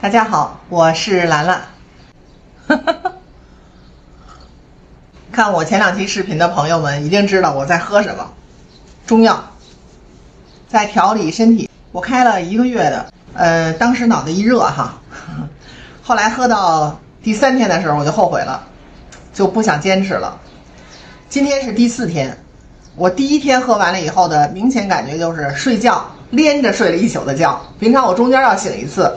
大家好，我是兰兰。看我前两期视频的朋友们一定知道我在喝什么中药，在调理身体。我开了一个月的，呃，当时脑袋一热哈，后来喝到第三天的时候我就后悔了，就不想坚持了。今天是第四天，我第一天喝完了以后的明显感觉就是睡觉连着睡了一宿的觉，平常我中间要醒一次。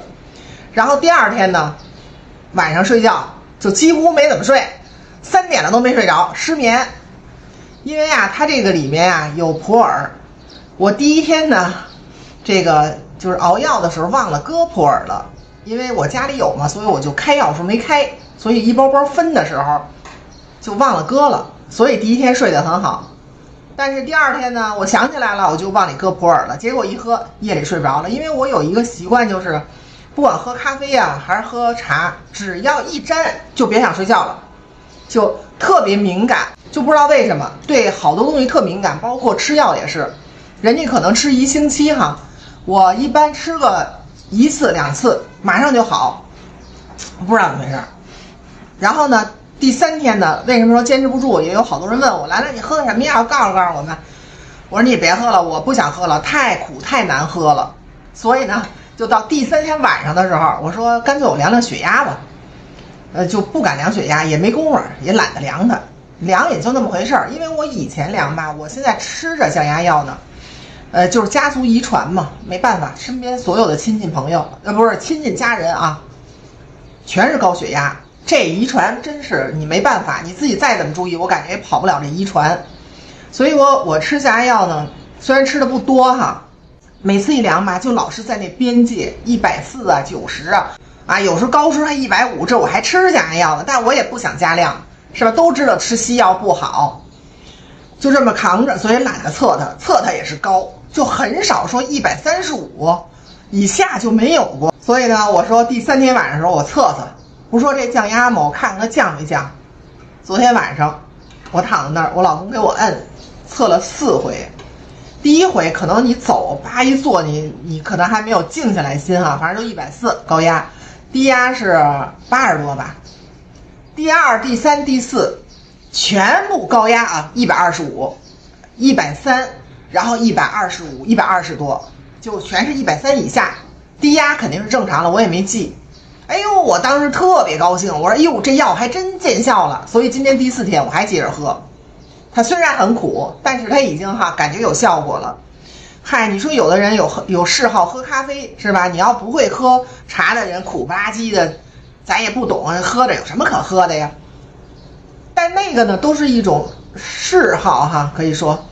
然后第二天呢，晚上睡觉就几乎没怎么睡，三点了都没睡着，失眠。因为啊，它这个里面啊有普洱，我第一天呢。这个就是熬药的时候忘了搁普洱了，因为我家里有嘛，所以我就开药时候没开，所以一包包分的时候就忘了搁了，所以第一天睡得很好。但是第二天呢，我想起来了，我就往里搁普洱了，结果一喝夜里睡不着了，因为我有一个习惯，就是不管喝咖啡呀还是喝茶，只要一沾就别想睡觉了，就特别敏感，就不知道为什么对好多东西特敏感，包括吃药也是，人家可能吃一星期哈。我一般吃个一次两次，马上就好，不知道怎么回事。然后呢，第三天呢，为什么说坚持不住？也有好多人问我，兰兰，你喝的什么药？告诉告诉我们。我说你别喝了，我不想喝了，太苦太难喝了。所以呢，就到第三天晚上的时候，我说干脆我量量血压吧。呃，就不敢量血压，也没工夫，也懒得量它，量也就那么回事儿。因为我以前量吧，我现在吃着降压药呢。呃，就是家族遗传嘛，没办法，身边所有的亲戚朋友，呃，不是亲戚家人啊，全是高血压，这遗传真是你没办法，你自己再怎么注意，我感觉也跑不了这遗传。所以我我吃降压药呢，虽然吃的不多哈，每次一量吧，就老是在那边界一百四啊、九十啊，啊，有时候高时还一百五，这我还吃降压药呢，但我也不想加量，是吧？都知道吃西药不好，就这么扛着，所以懒得测它，测它也是高。就很少说一百三十五以下就没有过，所以呢，我说第三天晚上的时候我测测，不说这降压吗？我看看它降没降。昨天晚上我躺在那儿，我老公给我摁，测了四回。第一回可能你走叭一坐，你你可能还没有静下来心哈，反正就一百四高压，低压是八十多吧。第二、第三、第四全部高压啊，一百二十五，一百三。然后一百二十五，一百二十多，就全是一百三以下，低压肯定是正常了，我也没记。哎呦，我当时特别高兴，我说：“哎呦，这药还真见效了。”所以今天第四天我还接着喝，它虽然很苦，但是它已经哈感觉有效果了。嗨，你说有的人有有嗜好喝咖啡是吧？你要不会喝茶的人，苦不拉几的，咱也不懂，喝着有什么可喝的呀？但那个呢，都是一种嗜好哈，可以说。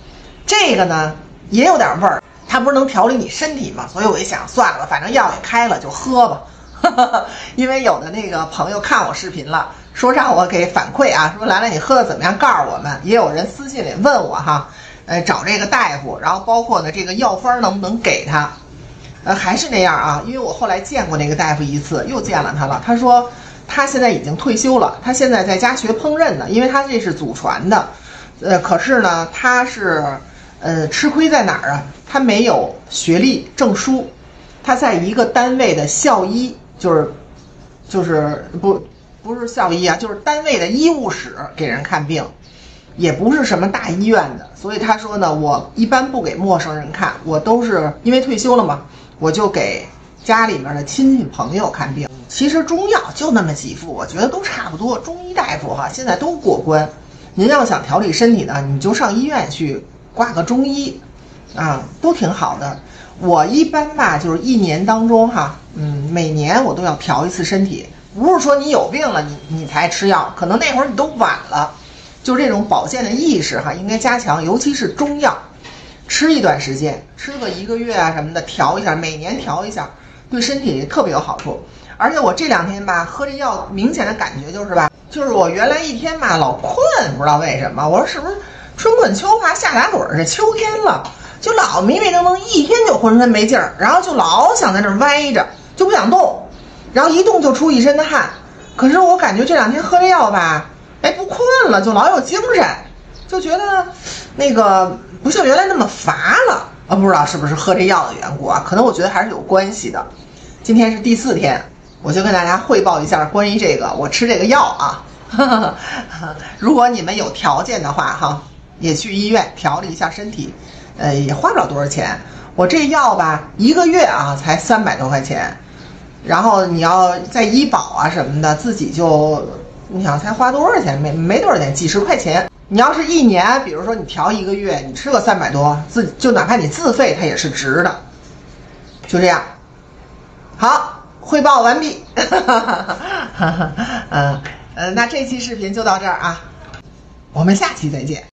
这个呢也有点味儿，它不是能调理你身体吗？所以我一想，算了，反正药也开了，就喝吧。因为有的那个朋友看我视频了，说让我给反馈啊，说兰兰你喝的怎么样？告诉我们。也有人私信里问我哈，呃，找这个大夫，然后包括呢这个药方能不能给他？呃，还是那样啊，因为我后来见过那个大夫一次，又见了他了。他说他现在已经退休了，他现在在家学烹饪呢，因为他这是祖传的。呃，可是呢，他是。呃，吃亏在哪儿啊？他没有学历证书，他在一个单位的校医，就是，就是不不是校医啊，就是单位的医务室给人看病，也不是什么大医院的。所以他说呢，我一般不给陌生人看，我都是因为退休了嘛，我就给家里面的亲戚朋友看病。其实中药就那么几副，我觉得都差不多。中医大夫哈，现在都过关。您要想调理身体呢，你就上医院去。挂个中医，啊，都挺好的。我一般吧，就是一年当中哈，嗯，每年我都要调一次身体。不是说你有病了，你你才吃药，可能那会儿你都晚了。就这种保健的意识哈，应该加强，尤其是中药，吃一段时间，吃个一个月啊什么的，调一下，每年调一下，对身体特别有好处。而且我这两天吧，喝这药，明显的感觉就是吧，就是我原来一天吧老困，不知道为什么，我说是不是？春困秋乏夏打盹儿是秋天了，就老迷迷瞪瞪，一天就浑身没劲儿，然后就老想在那儿歪着，就不想动，然后一动就出一身的汗。可是我感觉这两天喝这药吧，哎，不困了，就老有精神，就觉得那个不像原来那么乏了啊。不知道是不是喝这药的缘故啊？可能我觉得还是有关系的。今天是第四天，我就跟大家汇报一下关于这个我吃这个药啊。如果你们有条件的话，哈，也去医院调理一下身体，呃，也花不了多少钱。我这药吧，一个月啊才三百多块钱，然后你要在医保啊什么的，自己就你想才花多少钱？没没多少钱，几十块钱。你要是一年，比如说你调一个月，你吃个三百多，自就哪怕你自费，它也是值的。就这样，好，汇报完毕。嗯 呃，那这期视频就到这儿啊，我们下期再见。